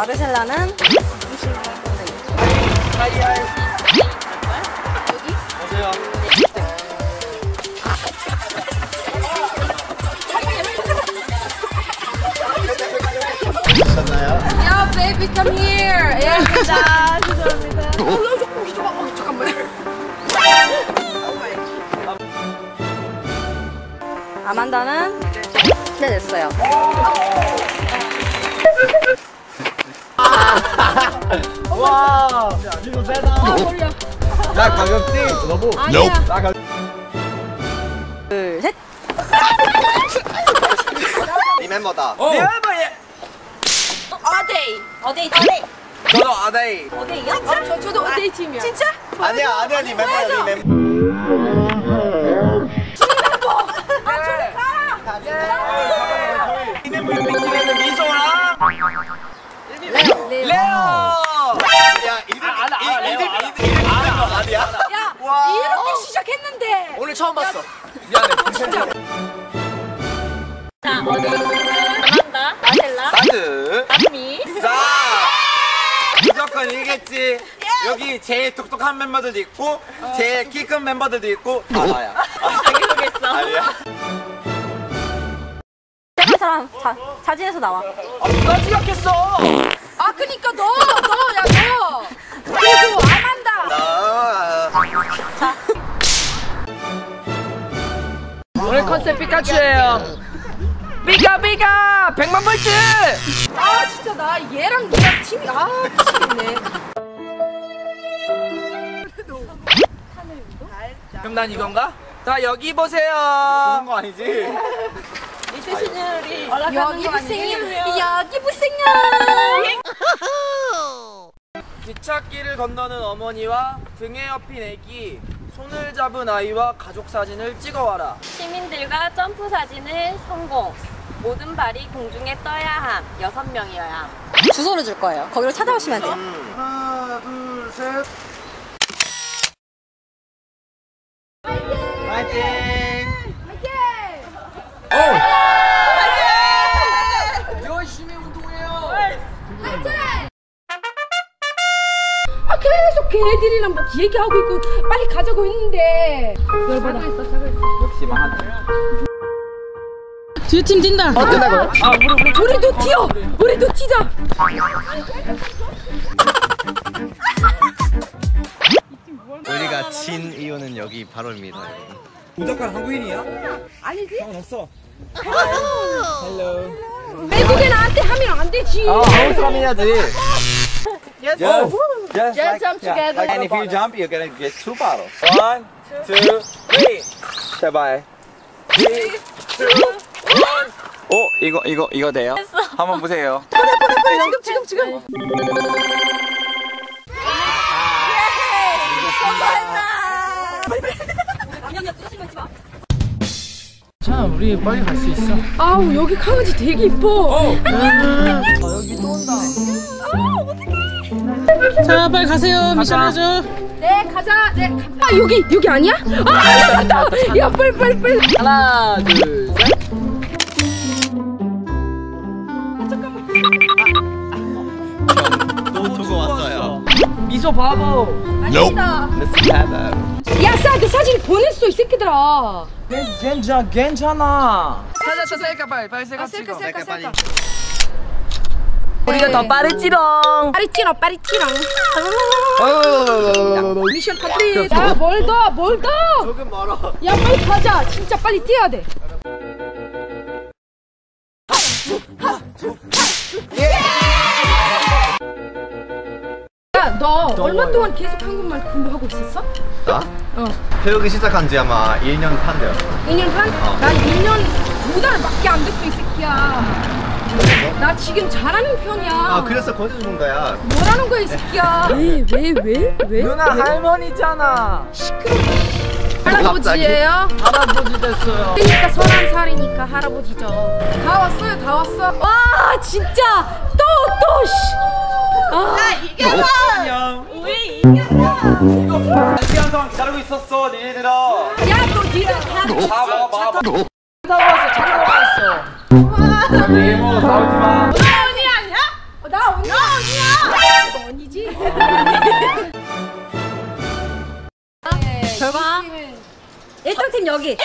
마르셀라는 보세요. 야, baby, come here. 예, 자, 죄송합니다. 아만다는 네, 됐어요. 와. 이거 세다. 나 가볍지? 너무. 아니야. 나. 둘, 셋. 이 멤버다. 어. 어데이. 어데이, 어데이. 저도 아데이. 어데이요? 저, 저도 어데이 팀이야. 진짜? 아니야 아니야 니 멤버야 니 멤버. 무조건 이겠지. 여기 제일 똑똑한 멤버들도 있고 제일 키 큰 멤버들도 있고 다 나야. 자기소개했어. 아니야. 시작한 사람 자, 사진에서 나와. 아 누가 지각했어? 아, 그니까 너, 너, 야, 너. 그리고 아만다. 나. 오늘 컨셉 피카츄예요. 삐까 삐까 백만 불트. 아, 진짜 나 얘랑 얘랑 팀이, 아, 네. 그럼 난 이건가? 자 여기 그런 보세요. 거 아니지? 여기 보세요. 여기 보세요. 기찻길을 건너는 어머니와 등에 업힌 애기, 손을 잡은 아이와 가족 사진을 찍어와라. 시민들과 점프 사진을 성공. 모든 발이 공중에 떠야 함. 여섯 명이어야 함. 주소를 줄 거예요. 거기로 찾아오시면 돼요. 하나 둘 셋. 파이팅. 열심히 운동해요. 아 계속 걔네들이랑 뭐 얘기하고 있고 빨리 가자고 했는데 열받아 역시 망한다. 뒤 에팀 뛴다 어 끝나고요? 아 우리 우리 우리도 튀어 우리도 튀자 우리가 진 이유는 여기 바로입니다. 무조건 한국인이야? 아니지. 상관없어. 외국에 나한테 하면 안 되지 아 한국 사람 해야지. Yes. Just, just Just jump together. and if you jump, you're gonna get two bottles. One, two, three. 제발. Three, two. 어 이거 이거 이거 돼요? 한번 보세요. 지금 지금 지금. 자, 우리 빨리 갈 수 있어. 아우 여기 강아지 되게 이뻐. 여기 또 온다. 자 빨리 가세요. 미션 해줘. 네 가자. 네아 여기 여기 아니야? 아 찾았다. 야 빨리 빨리 빨리. 하나, 둘, 미소 바보. 아니다 a. 야싸 그 사진 보냈어 이 새끼들아 괜찮, 괜찮아. 찾았다, 셀카 빨리, 빨리 셀카 찍어. 셀카. 셀카 우리가 더 빠르지롱. 찌러 어, 미션 컴플릿 야뭘더뭘더 조금 멀어. 야 빨리 가자 진짜 빨리 뛰어야 돼 너 얼마 동안 계속 한국말 공부하고 있었어? 나? 어. 배우기 시작한 지 아마 1년 반 되었어. 2년 반? 난 1년 두 달밖에 안 됐어, 이 새끼야. 나 지금 잘하는 편이야. 아 그래서 준 거야. 뭐라는 거야, 이 새끼야. 왜, 왜, 왜? 왜? 누나 할머니잖아. 할아버지예요? 할아버지 됐어요. 그러니까 서른 살이니까 할아버지죠. 다 왔어요, 다 왔어. 와, 진짜 또, 또, 씨. 나 이겨서 왜 이겨서 시 항상 기다리고 있었어 니네들아 야너 언니 아니야? 어, 나 언니 1등 팀 여기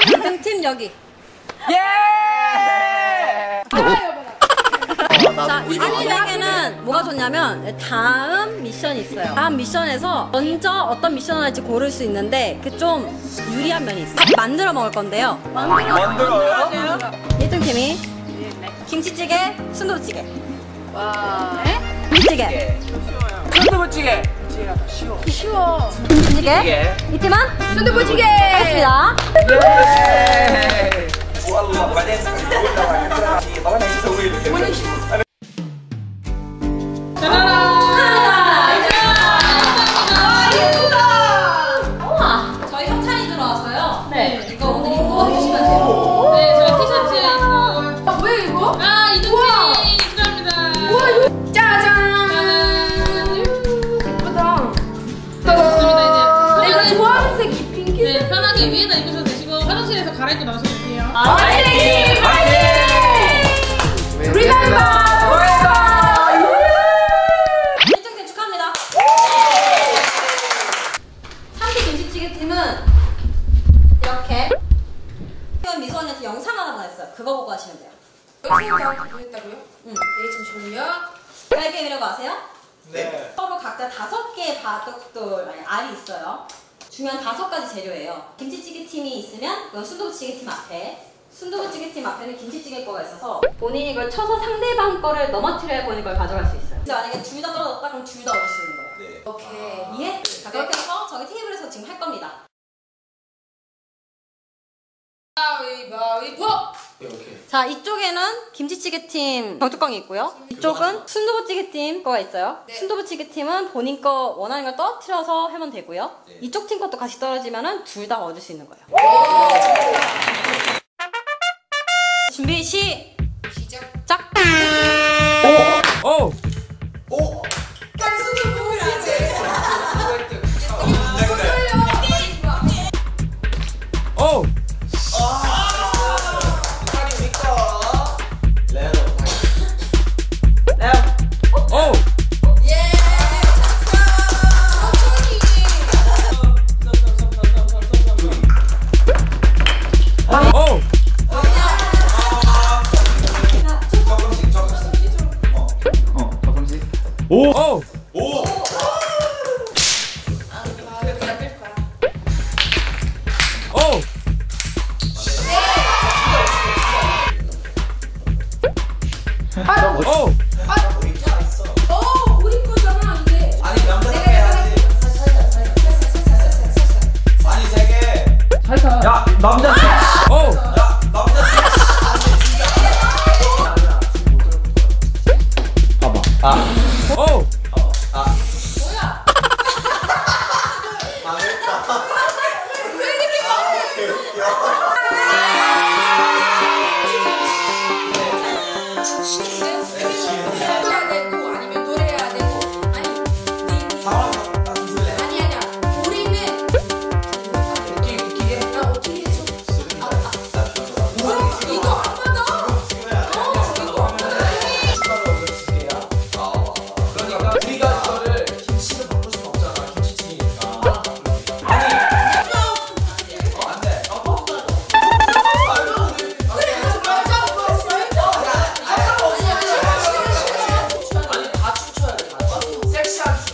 2등 팀 여기 예! 예! 자, 이 팀에게는 뭐가 좋냐면 다음 미션이 있어요. 다음 미션에서 먼저 어떤 미션을 할지 고를 수 있는데 그 좀 유리한 면이 있어요. 밥 만들어 먹을 건데요. 만들어요? 1등 팀이 김치찌개, 순두부찌개. 와. 김치찌개, 순두부찌개. 쉬워. 김치찌개. 예. 이 팀은 순두부찌개. 하겠습니다. والله بعدين تقول له طبعا 편하게 위에다 입으셔도 되시고, 화장실에서 갈아입고 나오셔도 돼요. 리멤버. 1등 팀 축하합니다. 3기 김치찌개 팀은 이렇게 이건 미소 언니한테 영상 하나 보냈어요. 그거 보고 하시면 돼요. 여기서 보냈다고요? 응. 네, 잠시만요. 깔게임이라고 아세요? 네. 서로 각자 다섯 개의 바둑돌, 아니 알이 있어요. 중요한 다섯 가지 재료예요. 김치찌개 팀이 있으면 이건 순두부찌개 팀 앞에, 순두부찌개 팀 앞에는 김치찌개 거가 있어서 본인이 이걸 쳐서 상대방 거를 넘어뜨려야 본인 걸 가져갈 수 있어요. 근데 만약에 둘 다 떨어졌다 그럼 둘 다 얻을 수 있는 거예요. 네. 오케이. 이해? 자 그렇게 해서 저기 테이블에서 지금 할 겁니다. 가위바위보. 자 이쪽에는 김치찌개 팀 병뚜껑이 있고요. 이쪽은 순두부찌개 팀 거가 있어요. 순두부찌개 팀은 본인 거 원하는 걸 떨어뜨려서 하면 되고요. 이쪽 팀 것도 같이 떨어지면은 둘다 얻을 수 있는 거예요. 준비 시. 시작. 작. 오! 오! 오! 오! 어, 우리 거잖아 이게. 아니 남자답게 해야지 아니 세개 야 남자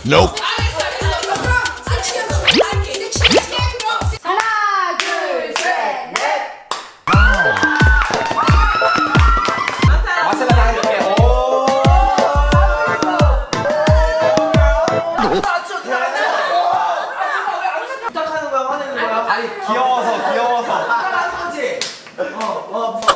Nope. 하나, 둘, 셋, 넷. 마셀라 나 해줄게 오. 부탁하는 거야 화내는 거야. 아니 귀여워서 귀여워서. 부탁하는 거지 어 어